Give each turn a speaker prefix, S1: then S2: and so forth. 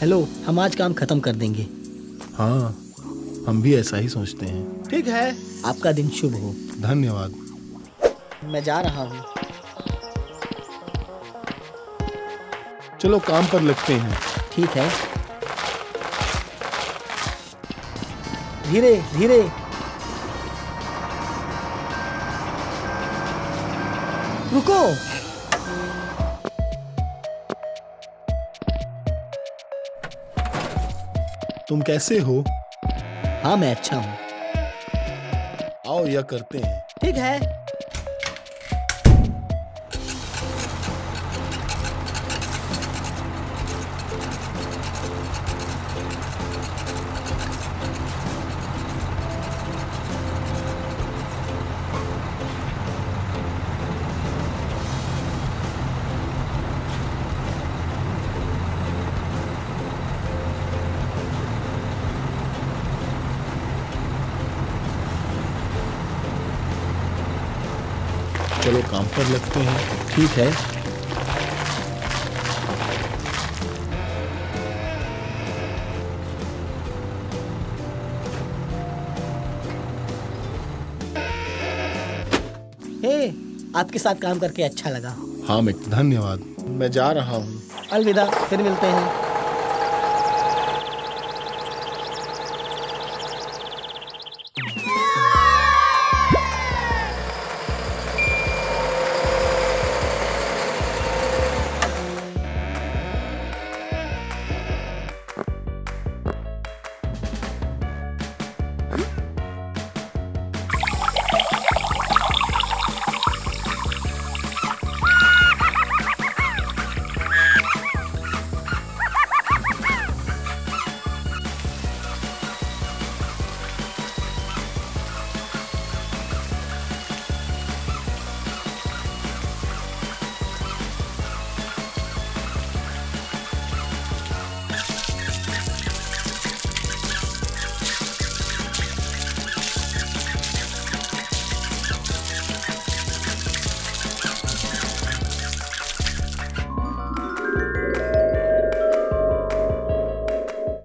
S1: Hello हम आज काम खत्म कर देंगे।
S2: हाँ हम भी ऐसा ही सोचते हैं।
S1: ठीक है। आपका दिन शुभ हो।
S2: धन्यवाद।
S1: मैं जा रहा हूँ।
S2: चलो काम पर लगते हैं।
S1: ठीक है। धीरे धीरे। रुको।
S2: तुम कैसे हो?
S1: हाँ मैं अच्छा हूँ।
S2: आओ यह करते हैं।
S1: ठीक है।
S2: चलो काम पर लगते हैं।
S1: ठीक है। हे आपके साथ काम करके अच्छा लगा।
S2: हाँ मित्र। धन्यवाद। मैं जा रहा हूँ।
S1: अलविदा फिर मिलते हैं।